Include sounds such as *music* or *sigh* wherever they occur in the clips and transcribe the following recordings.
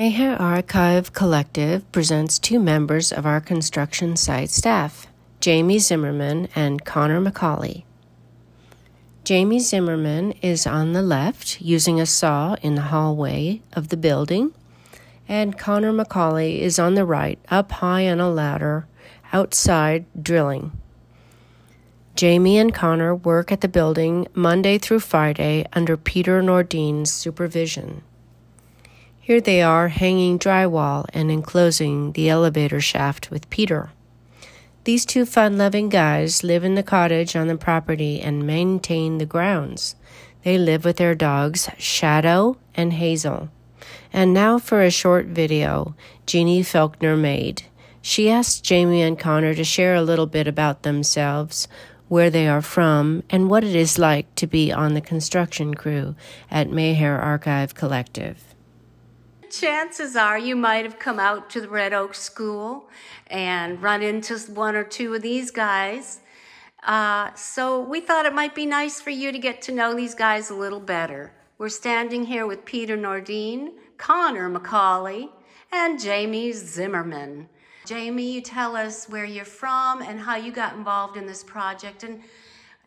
Meher Archive Collective presents two members of our construction site staff, Jamie Zimmerman and Connor McCauley. Jamie Zimmerman is on the left using a saw in the hallway of the building, and Connor McCauley is on the right up high on a ladder outside drilling. Jamie and Connor work at the building Monday through Friday under Peter Nordine's supervision. Here they are hanging drywall and enclosing the elevator shaft with Peter. These two fun loving guys live in the cottage on the property and maintain the grounds. They live with their dogs, Shadow and Hazel. And now for a short video Jeanne Felknor made. She asked Jamie and Connor to share a little bit about themselves, where they are from, and what it is like to be on the construction crew at Meher Archive Collective chances are you might have come out to the Red Oak School and run into one or two of these guys. Uh, so we thought it might be nice for you to get to know these guys a little better. We're standing here with Peter Nordine, Connor McCauley, and Jamie Zimmerman. Jamie, you tell us where you're from and how you got involved in this project and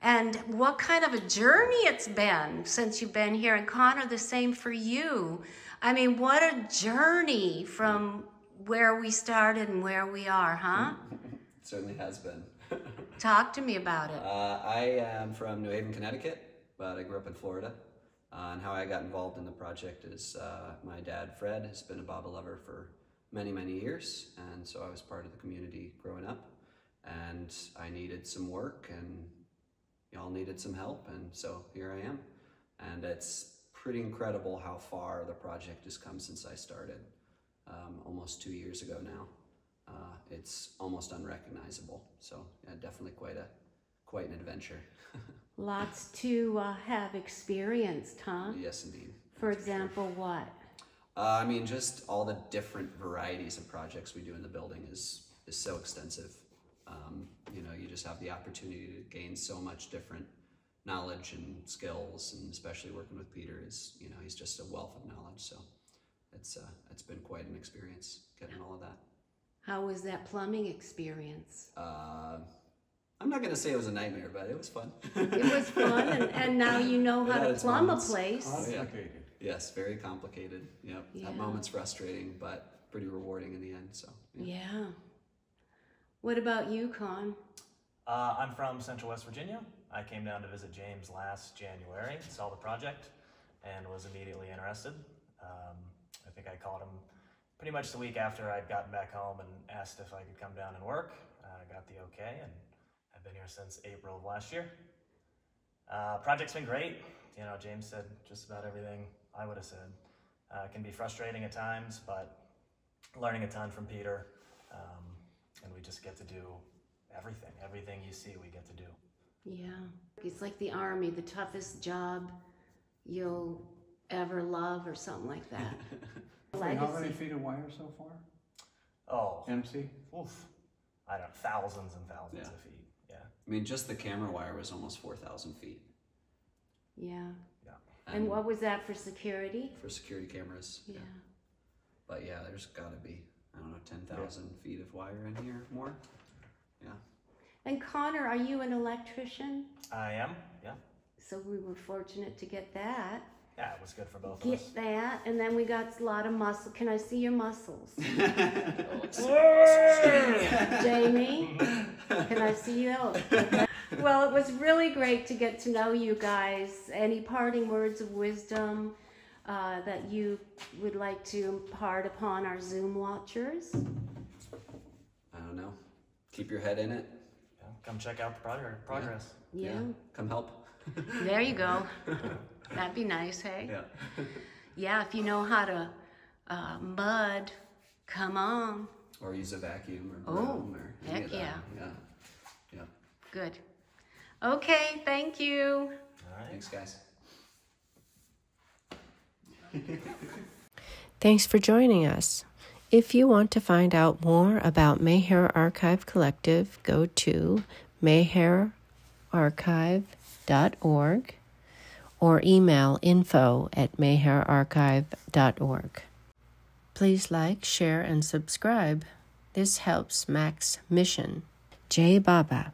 and what kind of a journey it's been since you've been here. And Connor, the same for you. I mean, what a journey from where we started and where we are, huh? *laughs* certainly has been. *laughs* Talk to me about it. Uh, I am from New Haven, Connecticut, but I grew up in Florida. Uh, and how I got involved in the project is uh, my dad, Fred, has been a Baba lover for many, many years. And so I was part of the community growing up. And I needed some work, and y'all needed some help. And so here I am. And it's pretty incredible how far the project has come since I started um, almost two years ago now. Uh, it's almost unrecognizable. So yeah, definitely quite a quite an adventure. *laughs* Lots to uh, have experienced, huh? Yes, indeed. For example, sure. what? Uh, I mean, just all the different varieties of projects we do in the building is is so extensive. Um, you know, you just have the opportunity to gain so much different knowledge and skills, and especially working with Peter is, you know, he's just a wealth of knowledge. So it's uh, it's been quite an experience getting all of that. How was that plumbing experience? Uh, I'm not going to say it was a nightmare, but it was fun. it was fun, and, and now you know how to plumb moments. a place. Complicated. Yeah. Yes, very complicated. Yep. Yeah. At moments frustrating, but pretty rewarding in the end. So. Yeah. yeah. What about you, Con? Uh, I'm from Central West Virginia. I came down to visit James last January, saw the project, and was immediately interested. Um, I think I called him pretty much the week after I'd gotten back home and asked if I could come down and work. I uh, got the okay, and I've been here since April of last year. Uh, project's been great. You know, James said just about everything I would have said. Uh, it can be frustrating at times, but learning a ton from Peter, um, and we just get to do everything. Everything you see, we get to do. Yeah. It's like the army, the toughest job you'll ever love or something like that. *laughs* how many feet of wire so far? Oh. MC? Oof. I don't know, thousands and thousands yeah. of feet. Yeah. I mean, just the camera wire was almost 4,000 feet. Yeah. Yeah. And, and, what was that for security? For security cameras. Yeah. yeah. But yeah, there's got to be, I don't know, 10,000 yeah. feet of wire in here more. Yeah. And Connor, are you an electrician? I am, yeah. So we were fortunate to get that. Yeah, it was good for both get of us. Get that, and then we got a lot of muscle. Can I see your muscles? *laughs* Jamie, *laughs* can I see you? well, it was really great to get to know you guys. Any parting words of wisdom uh, that you would like to impart upon our Zoom watchers? I don't know. Keep your head in it come check out the progress. Yeah. yeah. Come help. *laughs* there you go. *laughs* That'd be nice, hey? Yeah. *laughs* yeah, if you know how to uh, mud, come on. Or use a vacuum or broom oh, or heck yeah. Yeah. Yeah. Good. Okay, thank you. All right. Thanks, guys. *laughs* Thanks for joining us. If you want to find out more about Meher Archive Collective, go to meherarchive.org or email info at meherarchive.org. Please like, share, and subscribe. This helps MAC's mission. Jai Baba.